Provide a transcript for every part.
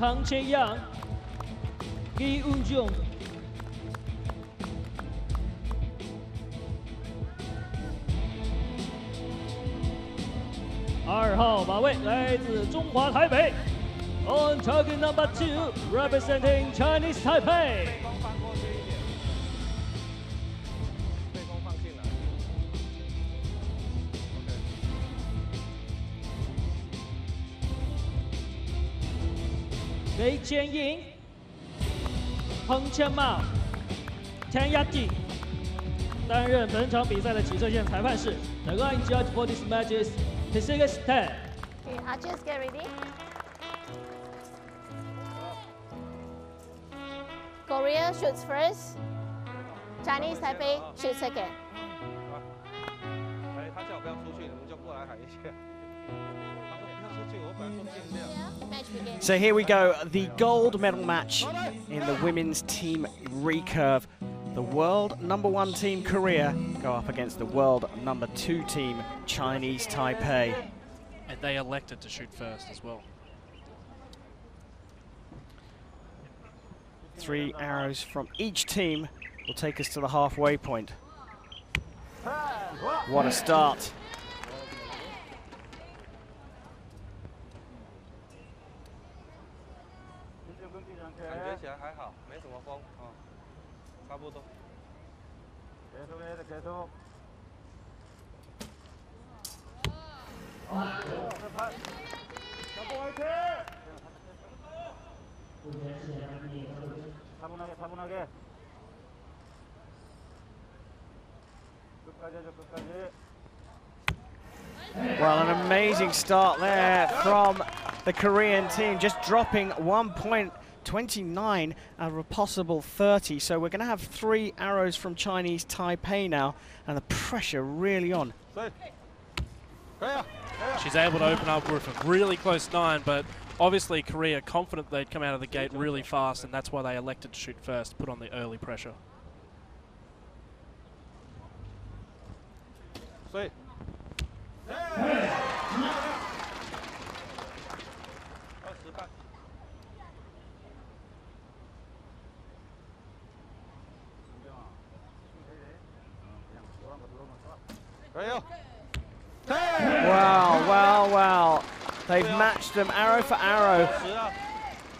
康千阳、李文炯。二号马位来自中华台北，on target number two representing Chinese Taipei。 雷千英、彭千茂、田亚吉担任本场比赛的起射线裁判是 The line judge for this match is Hisigas Ten。Okay, archers get ready. Korea shoots first. Chinese Taipei shoots second. So here we go, the gold medal match in the women's team recurve. The world number one team, Korea, go up against the world number two team, Chinese Taipei. And they elected to shoot first as well. Three arrows from each team will take us to the halfway point. What a start. Well, an amazing start there from the Korean team. Just dropping one point 1.29 out of a possible 30. So we're going to have three arrows from Chinese Taipei now, and the pressure really on. 가야 She's able to open up with a really close nine, but obviously Korea confident they'd come out of the gate really fast, and that's why they elected to shoot first, put on the early pressure. 所以 Wow, wow, wow. They've matched them arrow for arrow.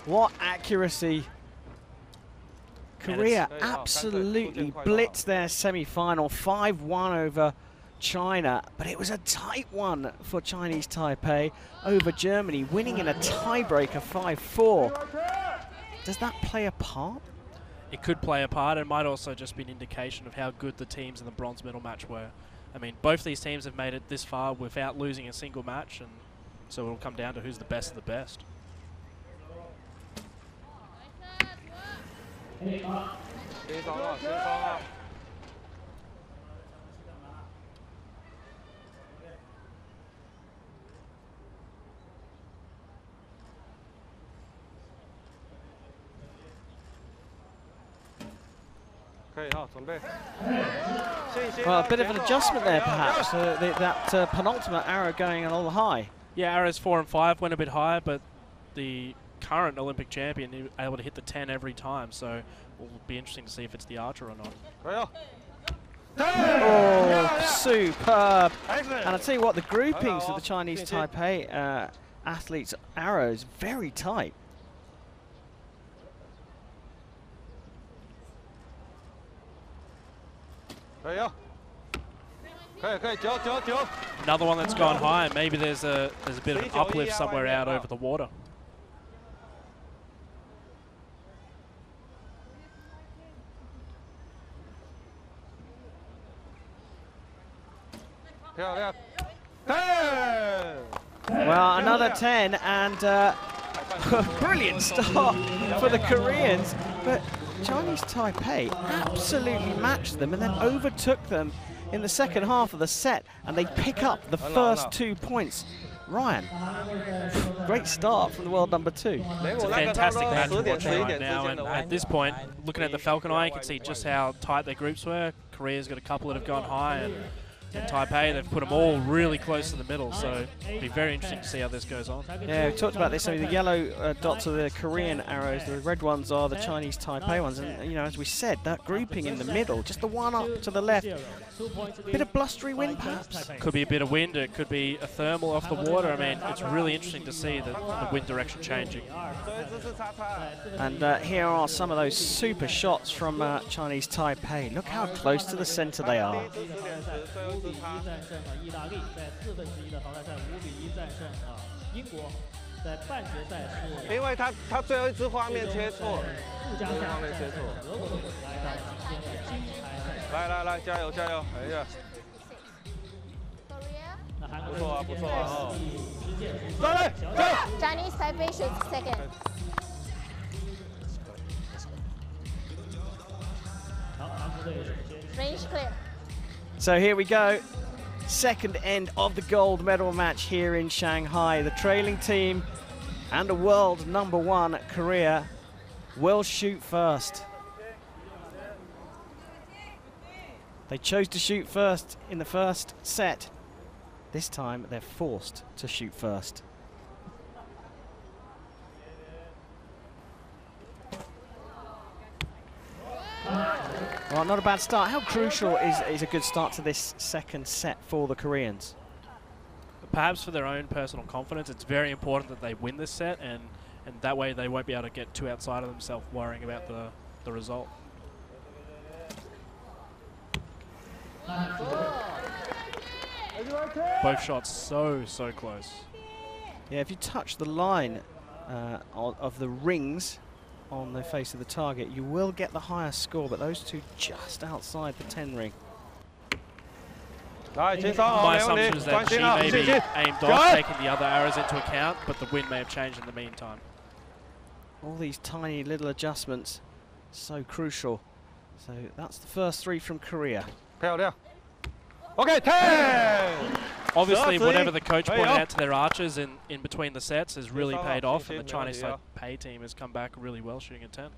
What accuracy. Korea absolutely blitzed their semi-final 5-1 over China, but it was a tight one for Chinese Taipei over Germany, winning in a tiebreaker 5-4. Does that play a part? It could play a part, It might also just be an indication of how good the teams in the bronze medal match were. I mean, both these teams have made it this far without losing a single match, and so it'll come down to who's the best of the best. Here's our last, here's our last. Well, a bit of an adjustment there, perhaps. Uh, the, that uh, penultimate arrow going a little high. Yeah, arrows four and five went a bit higher, but the current Olympic champion able to hit the 10 every time, so it will be interesting to see if it's the archer or not. Oh, superb. And I tell you what, the groupings of the Chinese Taipei uh, athletes' arrows, very tight. Okay, okay, Another one that's gone high. Maybe there's a there's a bit of an uplift somewhere out over the water. Well, another 10 and uh, brilliant start for the Koreans, but Chinese Taipei absolutely matched them and then overtook them in the second half of the set, and they pick up the first two points. Ryan, great start from the world number two. It's a fantastic match to watch right now, and at this point, looking at the Falcon Eye, you can see just how tight their groups were. Korea's got a couple that have gone high, and in Taipei. They've put them all really close to the middle, so it'll be very interesting to see how this goes on. Yeah, we talked about this. So the yellow uh, dots are the Korean arrows, the red ones are the Chinese Taipei ones, and you know, as we said, that grouping in the middle, just the one up to the left, bit of blustery wind perhaps. Could be a bit of wind. It could be a thermal off the water. I mean, it's really interesting to see the, the wind direction changing. And uh, here are some of those super shots from uh, Chinese Taipei. Look how close to the centre they are. 第四点十，最后是叉。战胜了意大利，在四分之一的淘汰赛五比一战胜了英国，在半决赛是因为他他最后一支画面切错了。附加赛战胜了德国队，来到今天的金牌赛。来来来，加油加油！哎呀，Korea. 那韩国不错啊不错啊再来加油！Chinese Taipei shoots second. 好，韩国队首先 Range clear. So here we go. Second end of the gold medal match here in Shanghai. The trailing team and the world number one, Korea, will shoot first. They chose to shoot first in the first set. This time they're forced to shoot first. Well, not a bad start. How crucial is, is a good start to this second set for the Koreans? Perhaps for their own personal confidence, it's very important that they win this set, and, and that way they won't be able to get too outside of themselves worrying about the, the result. Both shots so, so close. Yeah, if you touch the line uh, of the rings on the face of the target. You will get the higher score, but those two just outside the 10 ring. My assumption is that she may be aimed off, taking the other arrows into account, but the wind may have changed in the meantime. All these tiny little adjustments, so crucial. So that's the first three from Korea. Okay, 10! Obviously, Seriously? whatever the coach Hey, pointed up. out to their archers in, in between the sets has really up, paid off, shit, and the shit, Chinese yeah. Taipei team has come back really well shooting a 10. OK，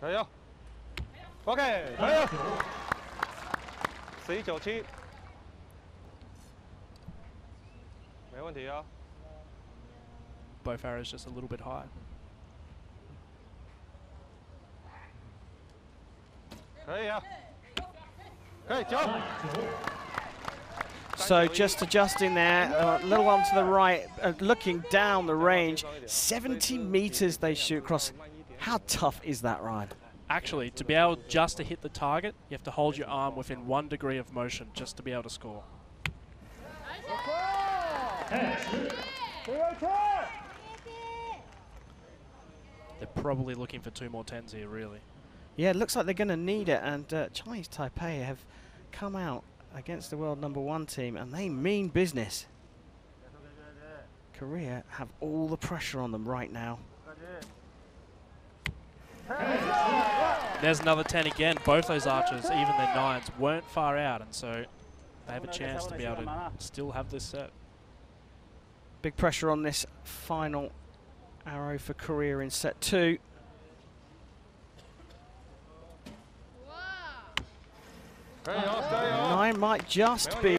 加油！OK，加油！十一九七，没问题啊。 Both arrows just a little bit high. 可以啊，可以九。 So just adjusting there, a little one to the right, uh, looking down the range. 70 meters they shoot across. How tough is that, Ryan? Actually, to be able just to hit the target, you have to hold your arm within one degree of motion just to be able to score. They're probably looking for two more tens here, really. Yeah, it looks like they're going to need it, and uh, Chinese Taipei have come out against the world number one team, and they mean business. Korea have all the pressure on them right now. There's another 10 again. Both those archers, even their nines, weren't far out, and so they have a chance to be able to still have this set. Big pressure on this final arrow for Korea in set two. Nine might just be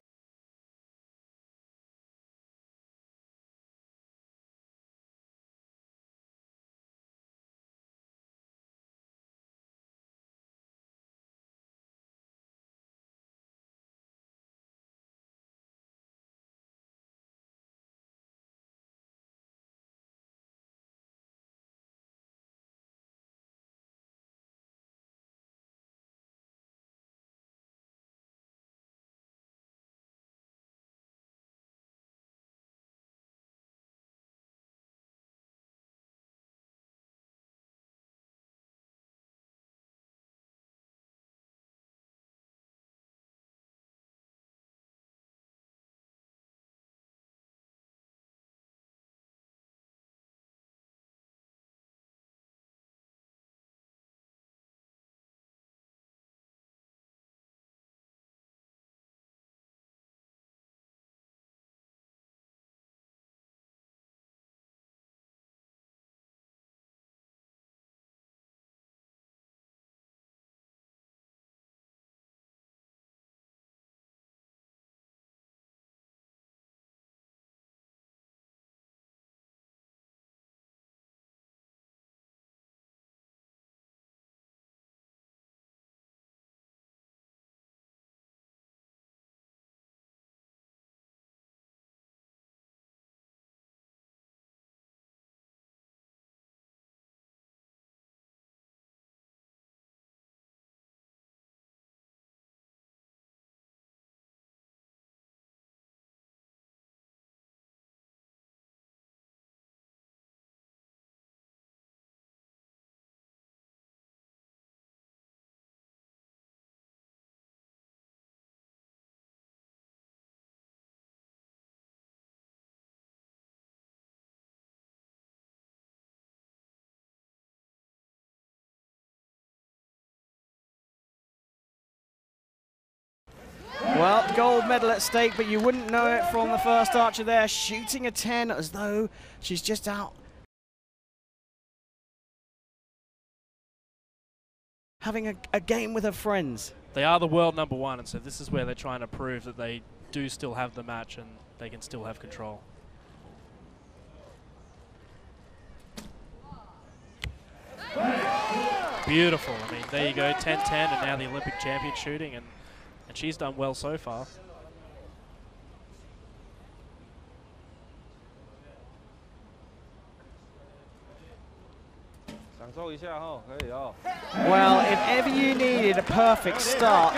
medal at stake, but you wouldn't know it from the first archer there, shooting a 10 as though she's just out having a, a game with her friends. They are the world number one, and so this is where they're trying to prove that they do still have the match and they can still have control. Beautiful. I mean, there you go, 10-10, and now the Olympic champion shooting, and, and she's done well so far. Well, if ever you needed a perfect start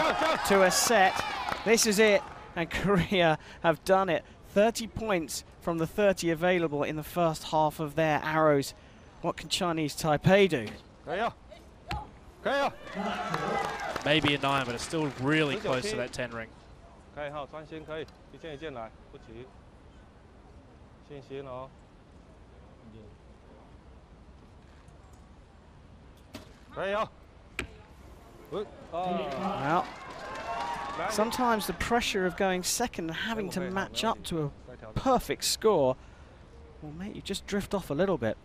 to a set, this is it. And Korea have done it. 30 points from the 30 available in the first half of their arrows. What can Chinese Taipei do? Maybe a 9, but it's still really close to that 10 ring. There you are. Ah. Well, sometimes the pressure of going second and having to match up to a perfect score will make you just drift off a little bit.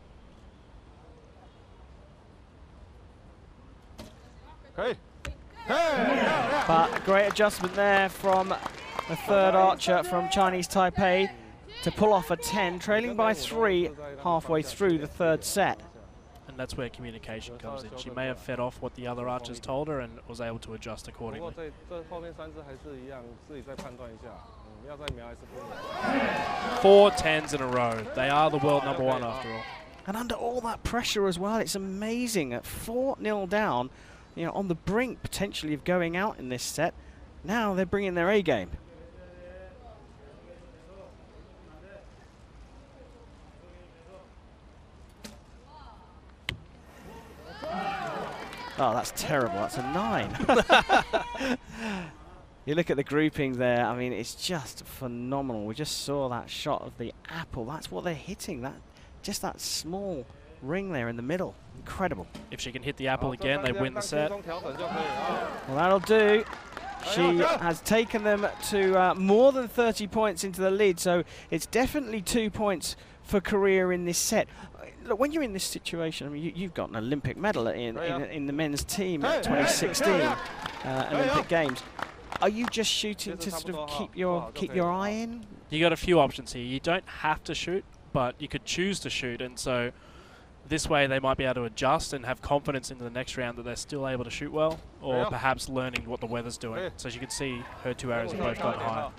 But great adjustment there from the third archer from Chinese Taipei to pull off a 10, trailing by three halfway through the third set. And that's where communication comes in. She may have fed off what the other archers told her and was able to adjust accordingly. Four tens in a row. They are the world number one after all. And under all that pressure as well, it's amazing. At 4-0 down, you know, on the brink potentially of going out in this set, now they're bringing their A game. Oh, that's terrible. That's a nine. you look at the grouping there. I mean, it's just phenomenal. We just saw that shot of the apple. That's what they're hitting. That just that small ring there in the middle. Incredible. If she can hit the apple again, they win the set. Well, that'll do. She has taken them to uh, more than 30 points into the lead, so it's definitely two points for Korea in this set. Look, when you're in this situation, I mean, you, have got an Olympic medal in, in, in the men's team at 2016 uh, Olympic Games. Are you just shooting to sort of keep your keep your eye in? You got a few options here. You don't have to shoot, but you could choose to shoot, and so this way they might be able to adjust and have confidence into the next round that they're still able to shoot well, or perhaps learning what the weather's doing. So as you can see, her two arrows are both gone high.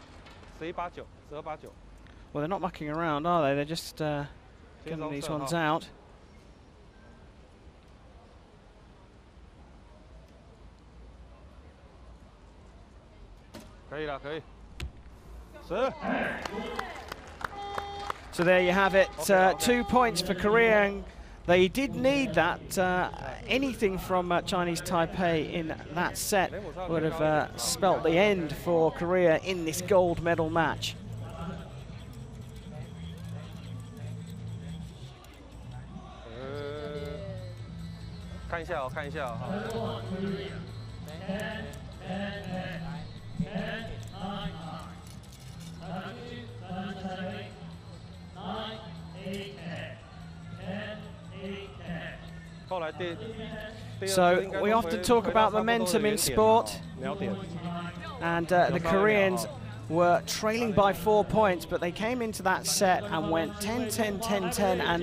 Well, they're not mucking around, are they? They're just uh, getting these ones hot. out. So there you have it, uh, two points for Korea. They did need that. Uh, anything from uh, Chinese Taipei in that set would have uh, spelt the end for Korea in this gold medal match. 看一下哦，看一下哦哈。 后来第第二 So 次应该 we 都 often 回 talk 回到 about 差不多的 momentum in 原点 sport. 哦秒点。 And uh, the Koreans were trailing by four points, but they came into that set and went 10 10 10 10, and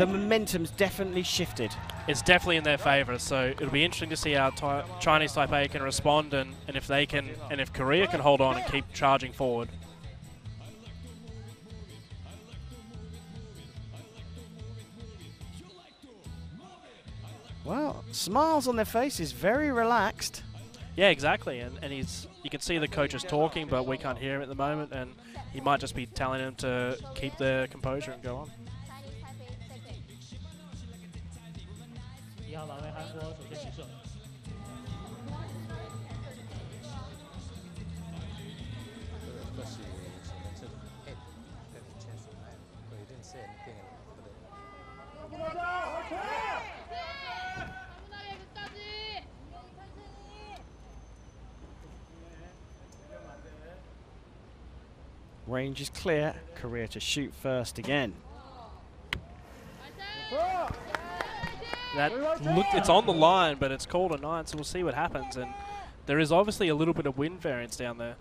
the momentum's definitely shifted. It's definitely in their favour, so it'll be interesting to see how Chinese Taipei can respond, and, and if they can, and if Korea can hold on and keep charging forward. Well, smiles on their faces, very relaxed. Yeah, exactly. And, and he's you can see the coach is talking, but we can't hear him at the moment, and he might just be telling them to keep their composure and go on. Range is clear. Korea to shoot first again. That look, it's on the line, but it's called a nine, so we'll see what happens. And there is obviously a little bit of wind variance down there.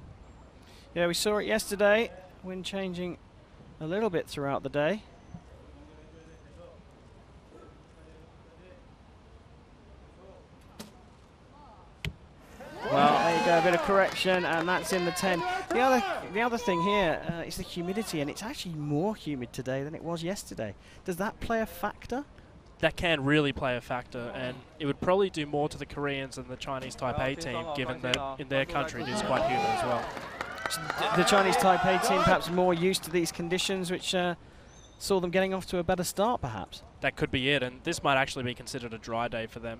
Yeah, we saw it yesterday. Wind changing a little bit throughout the day. Well, there you go, a bit of correction, and that's in the 10. The other, the other thing here uh, is the humidity, and it's actually more humid today than it was yesterday. Does that play a factor? That can really play a factor, and it would probably do more to the Koreans than the Chinese Taipei team, given that in their country it is quite humid as well. The Chinese Taipei team perhaps more used to these conditions, which uh, saw them getting off to a better start, perhaps. That could be it, and this might actually be considered a dry day for them.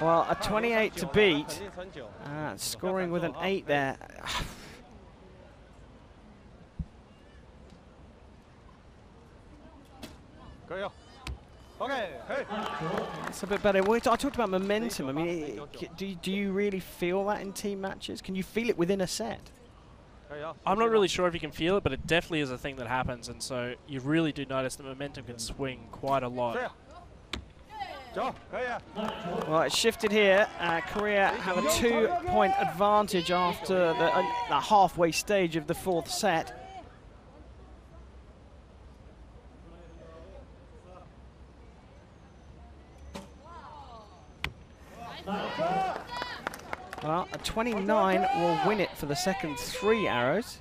Well, a 28 to beat, uh, scoring with an 8 there. Okay, hey. It's a bit better. Well, I talked about momentum. I mean, do, do you really feel that in team matches? Can you feel it within a set? I'm not really sure if you can feel it, but it definitely is a thing that happens, and so you really do notice the momentum can swing quite a lot. Well, it's shifted here. Uh, Korea have a two-point advantage after the, uh, the halfway stage of the fourth set. Well, a 29 will win it for the second three arrows.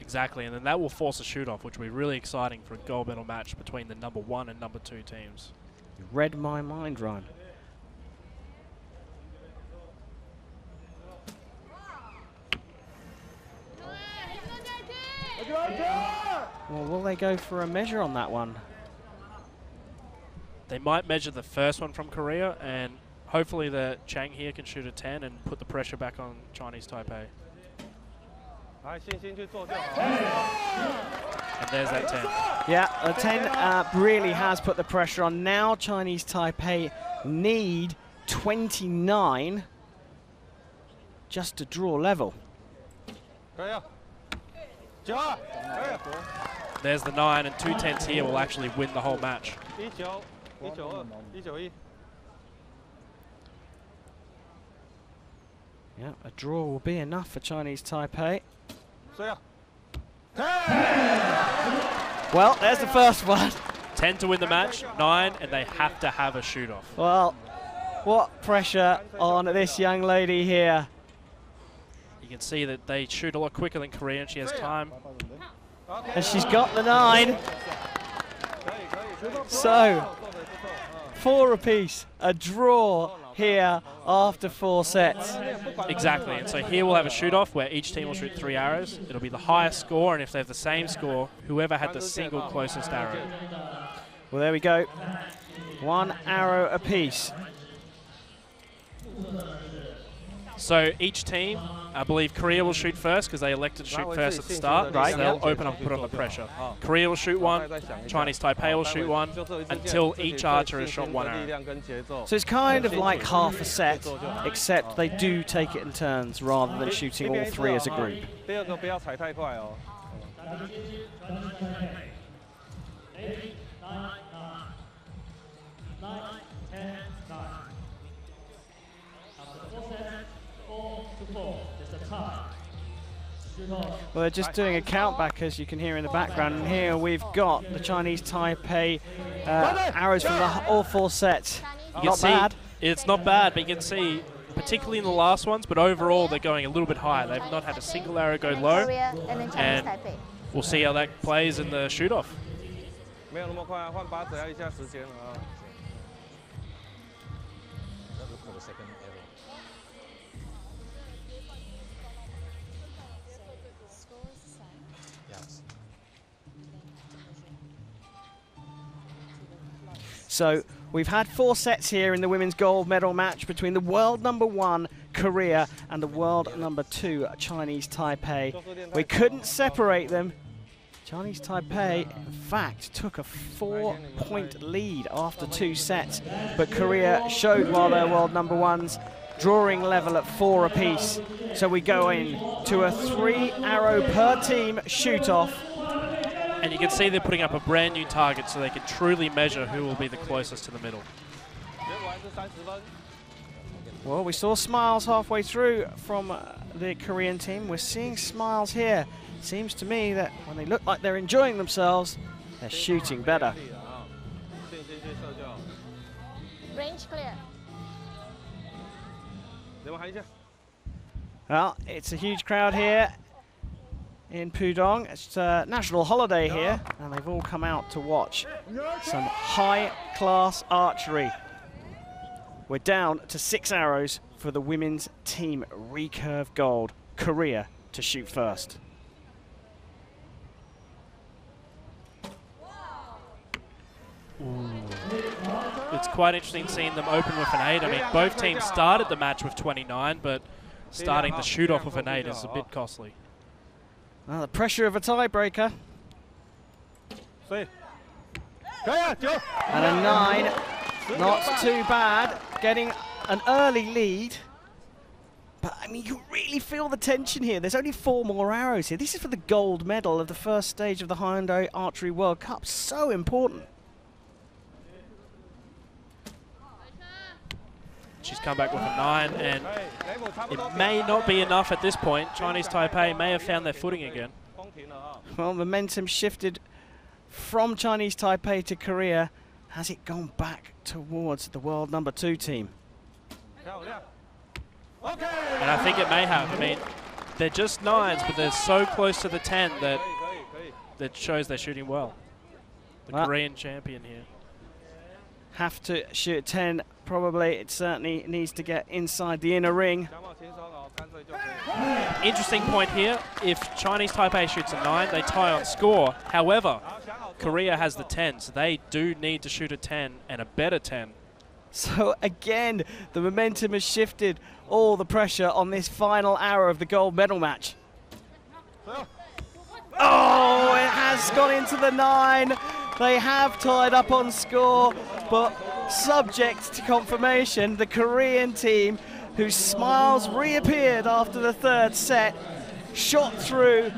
Exactly, and then that will force a shoot-off, which will be really exciting for a gold medal match between the number one and number two teams. You read my mind, Ryan. Well, will they go for a measure on that one? They might measure the first one from Korea, and hopefully the Chang here can shoot a 10 and put the pressure back on Chinese Taipei. And there's that 10. Yeah, a 10 uh, really has put the pressure on. Now Chinese Taipei need 29 just to draw level. There's the 9, and two 10s here will actually win the whole match. Yeah, a draw will be enough for Chinese Taipei. Well, there's the first one. 10 to win the match, 9, and they have to have a shoot-off. Well, what pressure on this young lady here. You can see that they shoot a lot quicker than Korea, and she has time. And she's got the nine. So, four apiece. A draw here after four sets. Exactly, and so here we'll have a shoot-off where each team will shoot three arrows. It'll be the highest score, and if they have the same score, whoever had the single closest arrow. Well, there we go. One arrow apiece. So each team, I believe Korea will shoot first because they elected to shoot first at the start. Right. So they'll open up and put on the pressure. Korea will shoot one, Chinese Taipei will shoot one, until each archer has shot one arrow. So it's kind of like half a set, except they do take it in turns rather than shooting all three as a group. Nine, ten, nine. After the four to four. Well, they're just doing a count back, as you can hear in the background. And here we've got the Chinese Taipei uh, arrows from the, all four sets. You can Not see bad. It's not bad, but you can see, particularly in the last ones, but overall they're going a little bit higher. They've not had a single arrow go low. And then Chinese And Taipei. we'll see how that plays in the shoot-off. So we've had four sets here in the women's gold medal match between the world number one, Korea, and the world number two, Chinese Taipei. We couldn't separate them. Chinese Taipei, in fact, took a four-point lead after two sets, but Korea showed while they're world number ones, drawing level at four apiece. So we go in to a three-arrow per team shoot-off. And you can see they're putting up a brand new target so they can truly measure who will be the closest to the middle. Well, we saw smiles halfway through from uh, the Korean team. We're seeing smiles here. Seems to me that when they look like they're enjoying themselves, they're shooting better. Range clear. Well, it's a huge crowd here in Pudong. It's a national holiday here, and they've all come out to watch some high-class archery. We're down to six arrows for the women's team recurve gold. Korea to shoot first. It's quite interesting seeing them open with an 8. I mean, both teams started the match with 29, but starting the shoot off with an 8 is a bit costly. Well, the pressure of a tiebreaker. See? And a nine, not too bad. Getting an early lead. But, I mean, you really feel the tension here. There's only four more arrows here. This is for the gold medal of the first stage of the Hyundai Archery World Cup. So important. She's come back with a 9, and it may not be enough at this point. Chinese Taipei may have found their footing again. Well, momentum shifted from Chinese Taipei to Korea. Has it gone back towards the world number two team? And I think it may have. I mean, they're just 9s, but they're so close to the 10 that that shows they're shooting well. The Well- Korean champion here. Have to shoot 10. Probably it certainly needs to get inside the inner ring. Interesting point here. If Chinese Taipei shoots a 9, they tie on score. However, Korea has the 10, so they do need to shoot a 10 and a better 10. So again, the momentum has shifted. All the pressure on this final hour of the gold medal match. Oh, it has gone into the nine. They have tied up on score, but subject to confirmation, the Korean team, whose smiles reappeared after the third set, shot through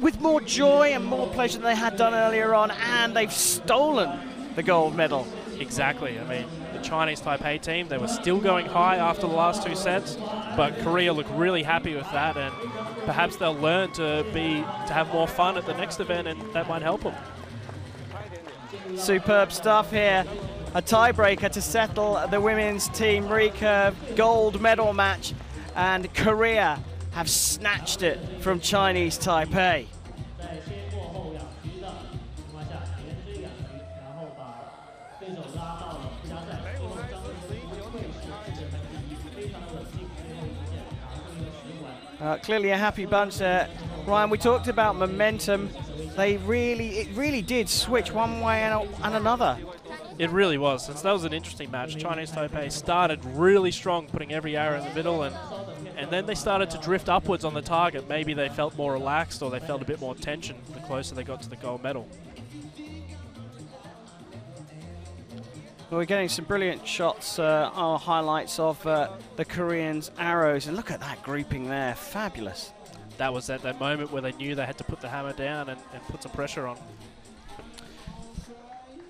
with more joy and more pleasure than they had done earlier on, and they've stolen the gold medal. Exactly. I mean, the Chinese Taipei team, they were still going high after the last two sets, but Korea looked really happy with that, and perhaps they'll learn to be to have more fun at the next event, and that might help them. Superb stuff here. A tiebreaker to settle the women's team recurve gold medal match and Korea have snatched it from Chinese Taipei. Uh, clearly a happy bunch there. Ryan, we talked about momentum they really, it really did switch one way and, and another. It really was. Since that was an interesting match. Chinese Taipei started really strong, putting every arrow in the middle, and and then they started to drift upwards on the target. Maybe they felt more relaxed, or they felt a bit more tension the closer they got to the gold medal. Well, we're getting some brilliant shots, uh, our highlights of uh, the Koreans' arrows. And look at that grouping there, fabulous. That was at that moment where they knew they had to put the hammer down and, and put some pressure on.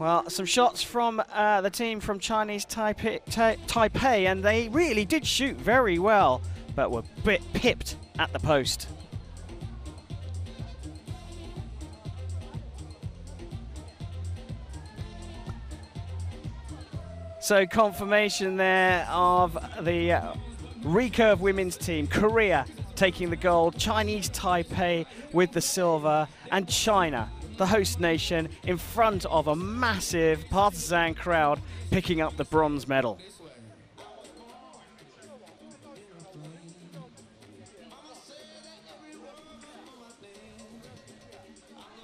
Well, some shots from uh, the team from Chinese Taipei, Ta- Taipei, and they really did shoot very well, but were bit pipped at the post. So confirmation there of the uh, recurve women's team. Korea taking the gold, Chinese Taipei with the silver, and China, the host nation, in front of a massive partisan crowd picking up the bronze medal.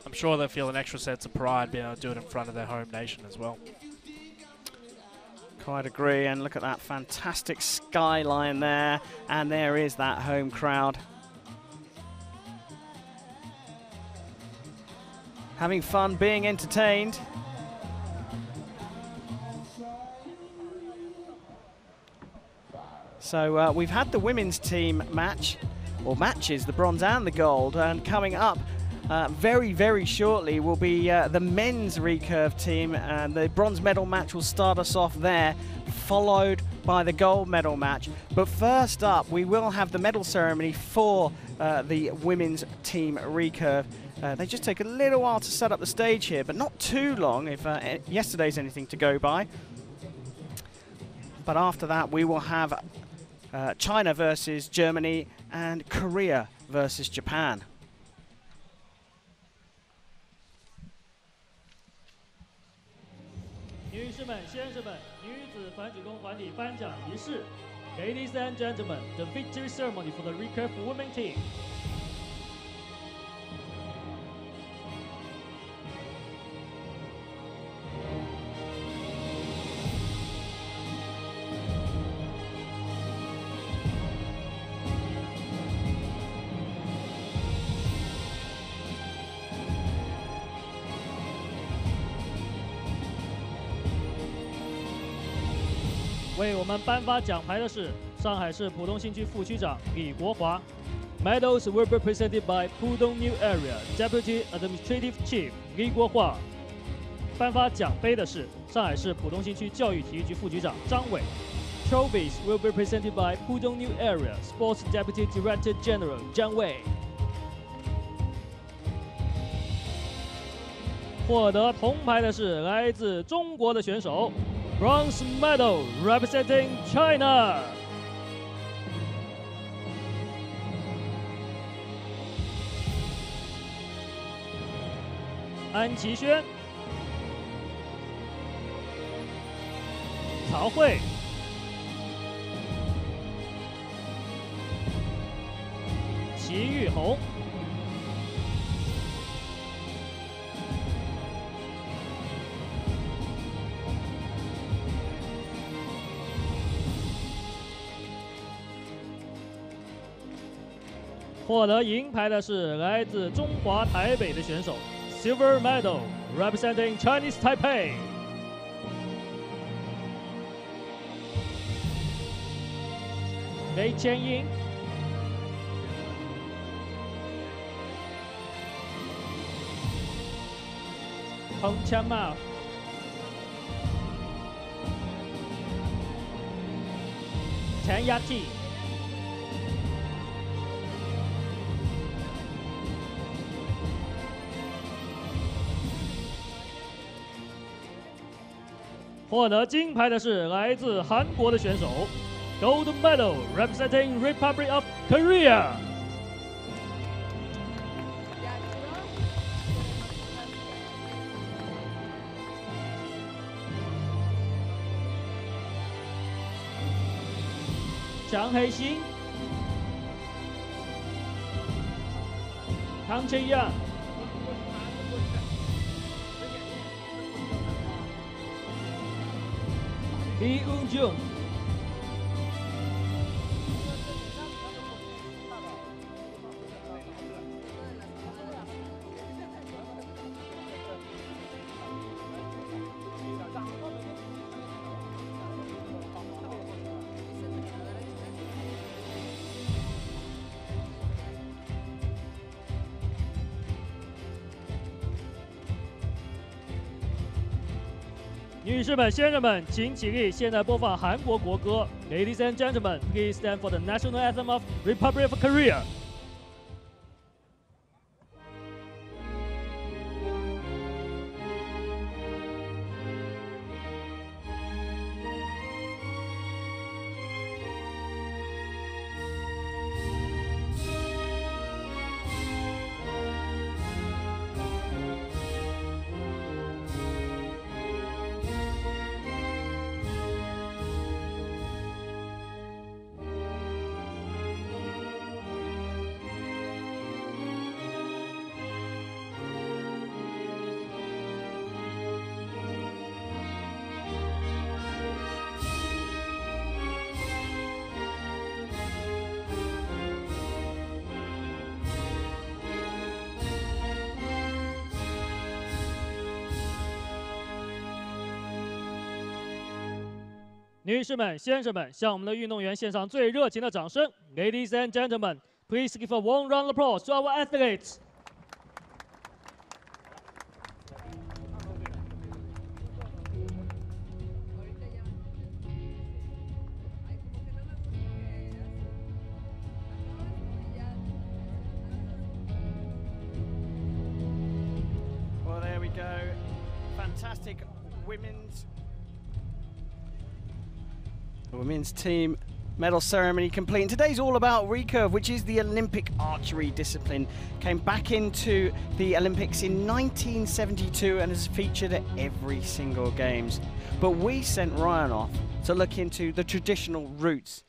I'm sure they feel an extra sense of pride being able to do it in front of their home nation as well. Quite agree, and look at that fantastic skyline there, and there is that home crowd. having fun, being entertained. So uh, we've had the women's team match, or matches, the bronze and the gold, and coming up uh, very, very shortly will be uh, the men's recurve team, and the bronze medal match will start us off there, followed by the gold medal match. But first up, we will have the medal ceremony for uh, the women's team recurve. Uh, they just take a little while to set up the stage here, but not too long if uh, yesterday's anything to go by. But after that, we will have uh, China versus Germany and Korea versus Japan. 女士们、先生们，女子反举弓环体颁奖仪式。Ladies and gentlemen, the victory ceremony for the recurve women team. 为我们颁发奖牌的是上海市浦东新区副区长李国华。Medals will be presented by Pudong New Area Deputy Administrative Chief Li Guohua。颁发奖杯的是上海市浦东新区教育体育局副局长张伟。Trophies will be presented by Pudong New Area Sports Deputy Director General 张伟。获得铜牌的是来自中国的选手。Bronze medal representing China. An Qixuan, Cao Hui, Qi Yuhong. 获得银牌的是来自中华台北的选手，Silver Medal representing Chinese Taipei。梅千英、彭千茂、陈亚季。获得金牌的是来自韩国的选手，Gold Medal representing Republic of Korea。张黑星、唐清阳。Di. 女士们、先生们，请起立！现在播放韩国国歌。Ladies and gentlemen, please stand for the national anthem of Republic of Korea. 女士们、先生们，向我们的运动员献上最热情的掌声。Ladies and gentlemen, please give a warm round of applause to our athletes. Women's team medal ceremony complete. And today's all about recurve, which is the Olympic archery discipline. Came back into the Olympics in 1972 and has featured at every single games. But we sent Ryan off to look into the traditional roots